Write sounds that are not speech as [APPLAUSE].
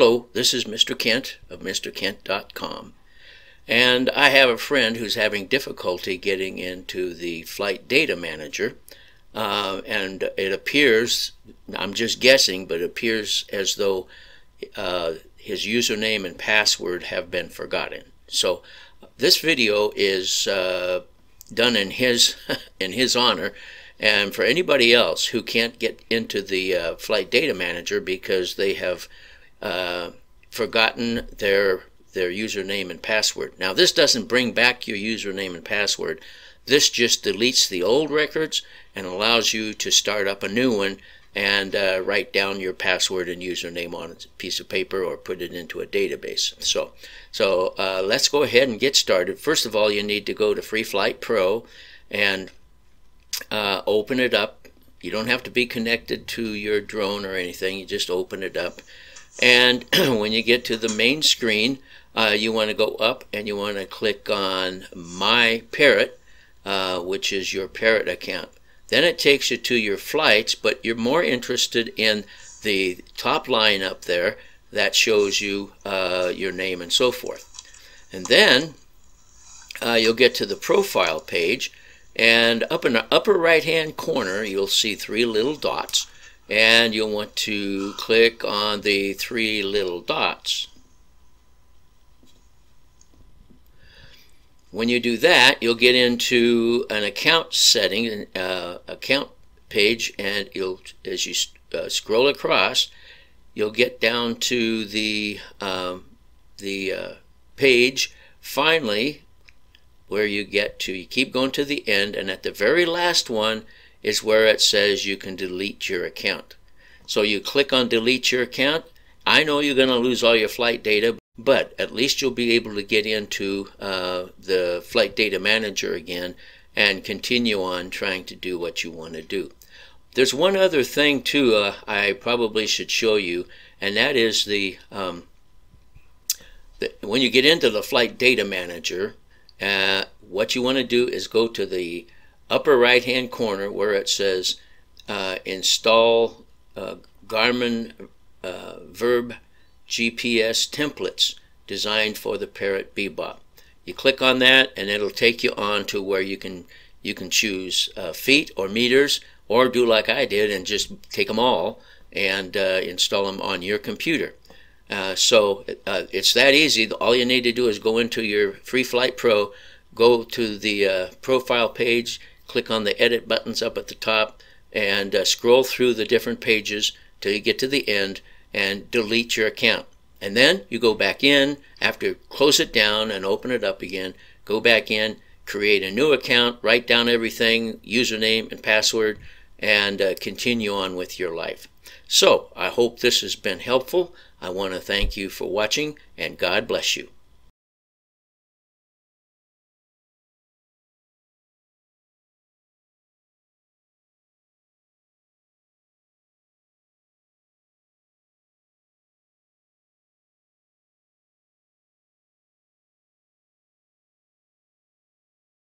Hello, this is Mr. Kent of MrKent.com. And I have a friend who's having difficulty getting into the Flight Data Manager. Uh, and it appears, I'm just guessing, but it appears as though uh, his username and password have been forgotten. So this video is uh, done in his [LAUGHS] in his honor and for anybody else who can't get into the uh, flight data manager because they have uh, forgotten their their username and password. Now this doesn't bring back your username and password. This just deletes the old records and allows you to start up a new one and uh, write down your password and username on a piece of paper or put it into a database. So, so uh, let's go ahead and get started. First of all, you need to go to Free Flight Pro and uh, open it up. You don't have to be connected to your drone or anything. You just open it up. And [CLEARS THROAT] when you get to the main screen, uh, you want to go up and you want to click on My Parrot, uh, which is your Parrot account. Then it takes you to your flights, but you're more interested in the top line up there that shows you uh, your name and so forth. And then uh, you'll get to the profile page, and up in the upper right hand corner, you'll see three little dots, and you'll want to click on the three little dots. When you do that, you'll get into an account setting, uh, account page, and you'll, as you uh, scroll across, you'll get down to the um, the uh, page. Finally, where you get to, you keep going to the end, and at the very last one is where it says you can delete your account. So you click on delete your account. I know you're going to lose all your flight data, but at least you'll be able to get into uh, the flight data manager again and continue on trying to do what you want to do. There's one other thing too uh, I probably should show you and that is the, um, the, when you get into the flight data manager uh, what you want to do is go to the upper right hand corner where it says uh, install uh, Garmin uh, VIRB GPS templates designed for the Parrot Bebop. You click on that and it'll take you on to where you can you can choose uh, feet or meters or do like I did and just take them all and uh, install them on your computer. Uh, so it's that easy. All you need to do is go into your Free Flight Pro, go to the profile page, click on the edit buttons up at the top, and uh, scroll through the different pages till you get to the end and delete your account. And then you go back in after close it down and open it up again. Go back in, create a new account, write down everything, username and password, and uh, continue on with your life. So I hope this has been helpful. I want to thank you for watching and God bless you.